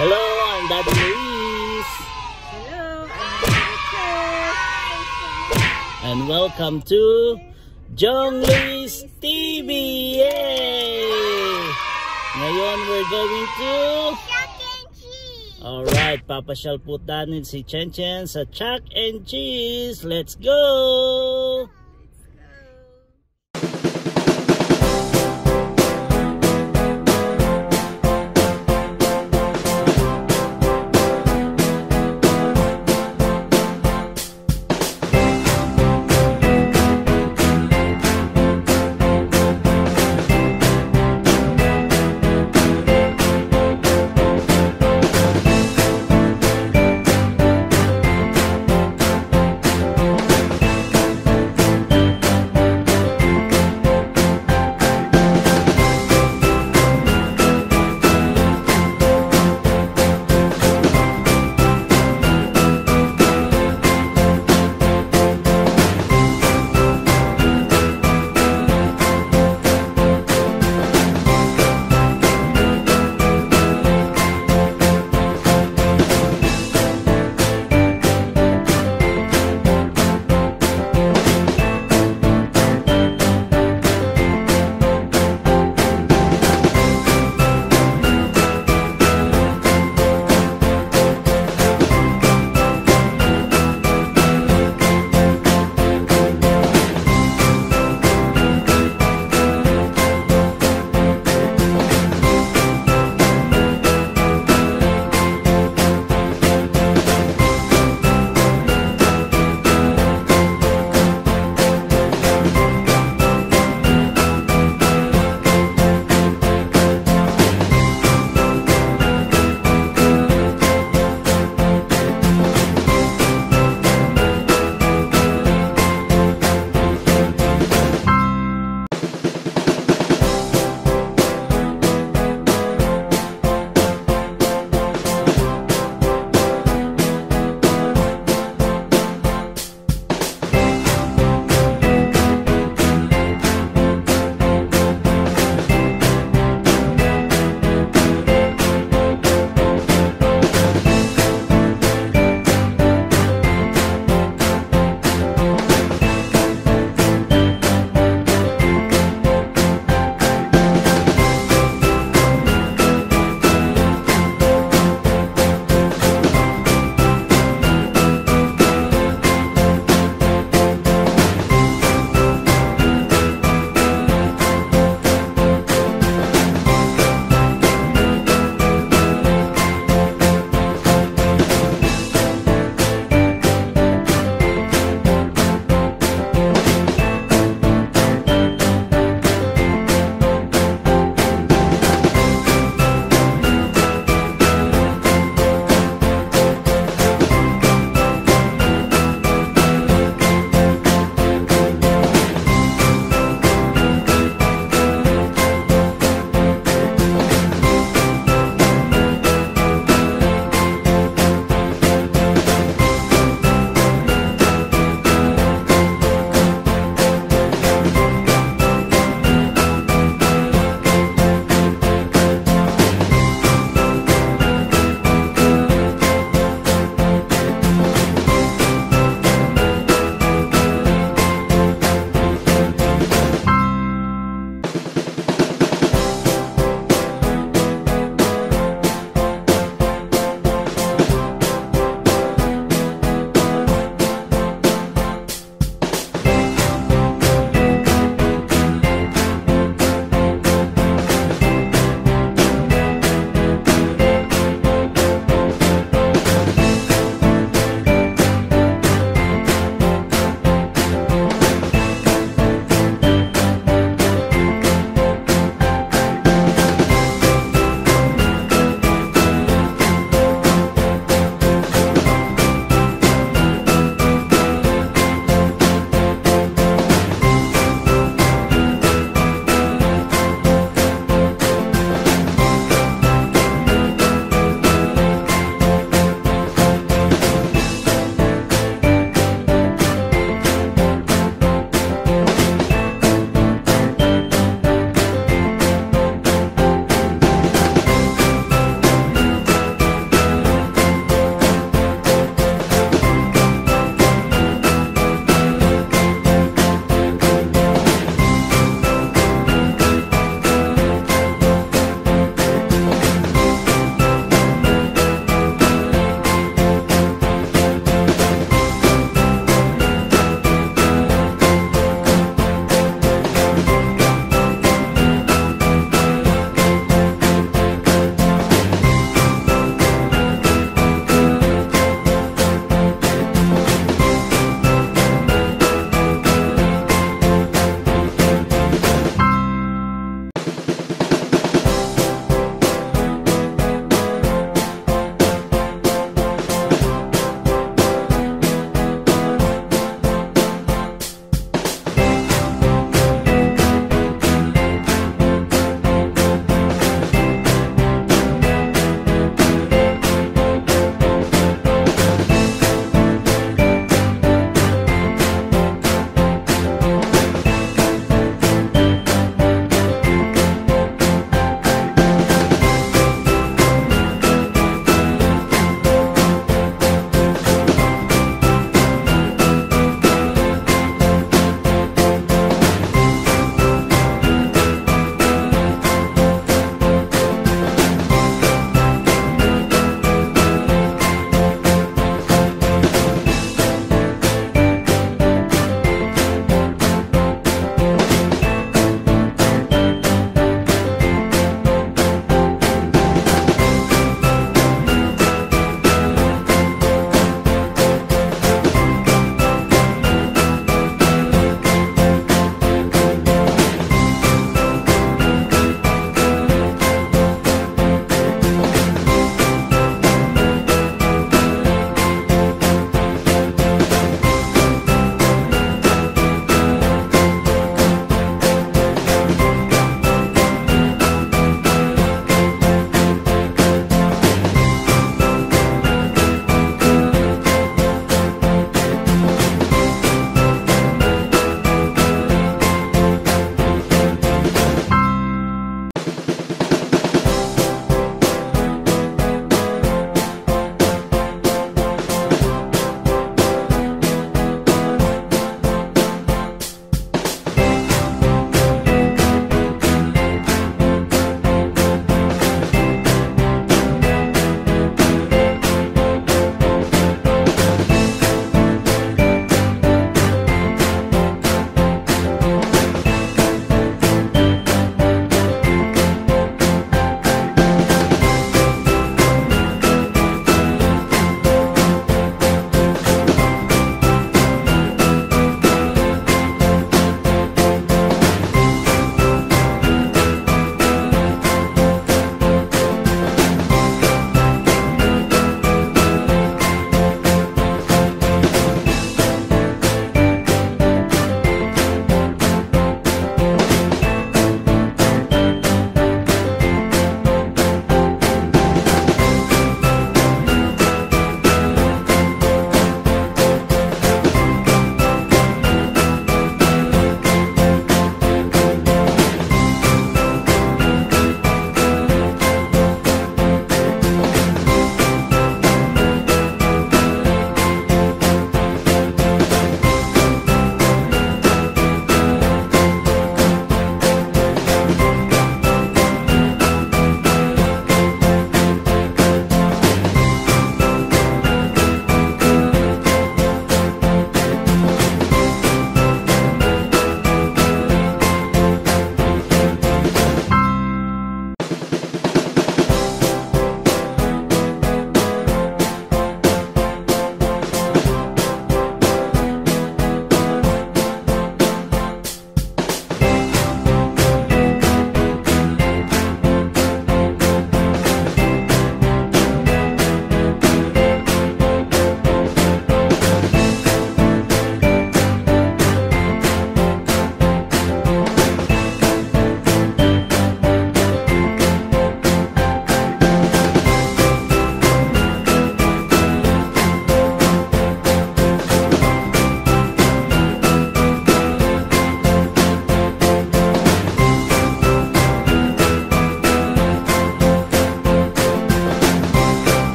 Hello, I'm Daddy Luis. Hello, I'm Richard. And welcome to Jong Luis TV. Yay! Ngayon, we're going to... E. Alright, papasyal po natin si Chen Chen sa Chuck and Cheese. Let's go!